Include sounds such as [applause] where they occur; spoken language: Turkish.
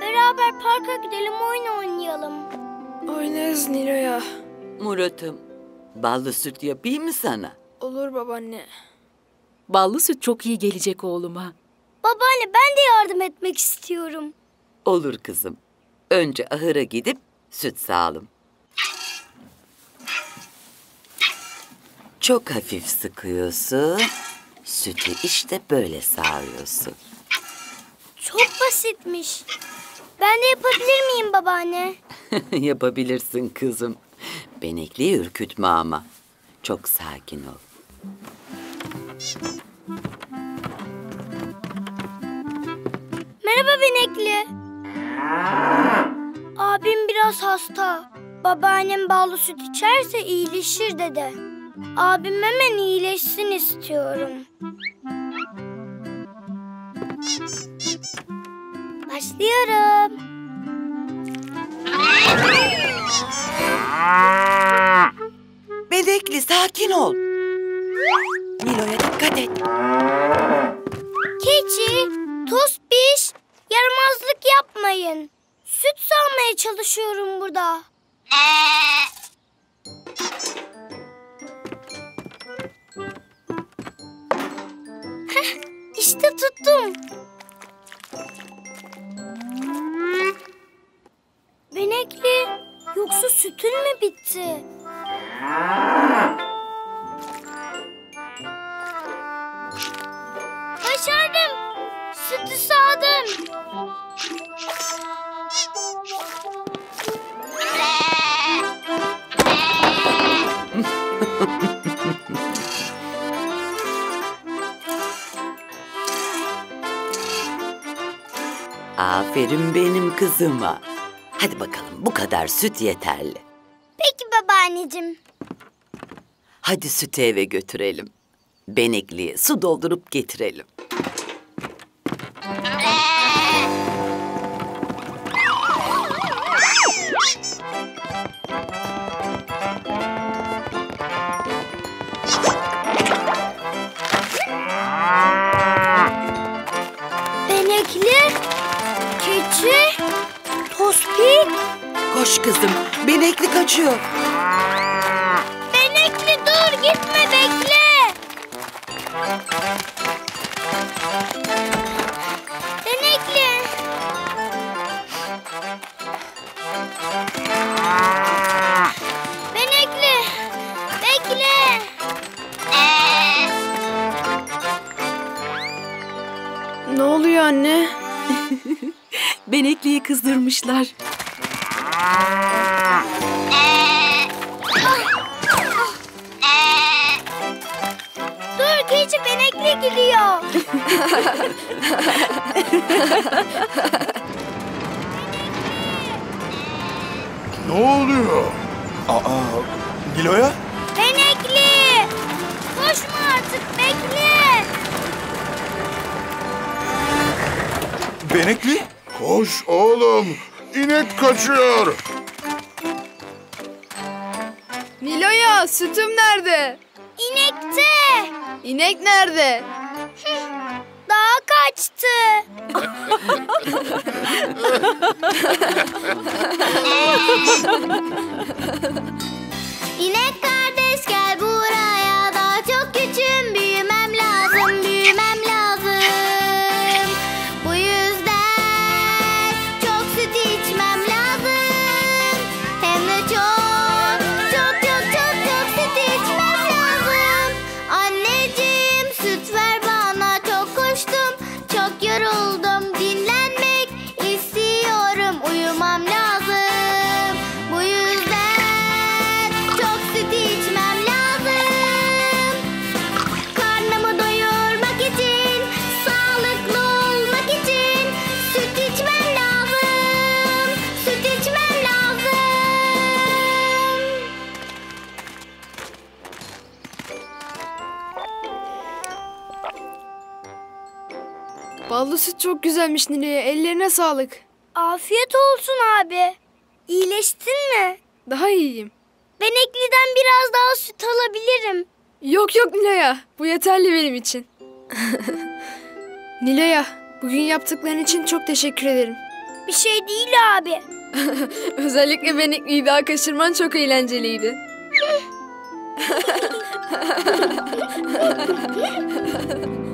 beraber parka gidelim oyun oynayalım. Oynarız Nilo'ya. Murat'ım, ballı süt yapayım mı sana? Olur babaanne. Ballı süt çok iyi gelecek oğluma. Babaanne ben de yardım etmek istiyorum. Olur kızım. Önce ahıra gidip süt sağalım. Çok hafif sıkıyorsun. Sütü işte böyle sağıyorsun. Çok basitmiş. Ben de yapabilir miyim babaanne? [laughs] Yapabilirsin kızım. Benekliyi ürkütme ama. Çok sakin ol. Merhaba Benekli. Abim biraz hasta. Babaannem ballı süt içerse iyileşir dedi. Abim hemen iyileşsin istiyorum. Başlıyorum. Benekli sakin ol. Nilo'ya dikkat et. Keçi, tospiş, yaramazlık yapmayın. Süt sağmaya çalışıyorum burada. Başardım. Sütü sağdım. Aferin benim kızıma. Hadi bakalım bu kadar süt yeterli. Peki babaanneciğim. Hadi sütü eve götürelim. Benekliye su doldurup getirelim. Benekli, keçi, tospik. Koş kızım, benekli kaçıyor. Ne oluyor anne? [laughs] Benekliyi kızdırmışlar. Dur keçi benekli gidiyor. Ne oluyor? Aa, Nilo'ya? Benekli. Koşma artık bekle. Benekli? Koş oğlum. İnek kaçıyor. Nilo'ya sütüm nerede? İnekte. İnek nerede? Daha kaçtı. [laughs] Ballı süt çok güzelmiş Nilo'ya. Ellerine sağlık. Afiyet olsun abi. İyileştin mi? Daha iyiyim. Benekliden biraz daha süt alabilirim. Yok yok Nilo'ya. Bu yeterli benim için. [laughs] Nilo'ya bugün yaptıkların için çok teşekkür ederim. bir şey değil abi. [laughs] Özellikle benekliyi daha kaçırman çok eğlenceliydi. [laughs]